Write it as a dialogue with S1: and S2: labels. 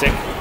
S1: stick.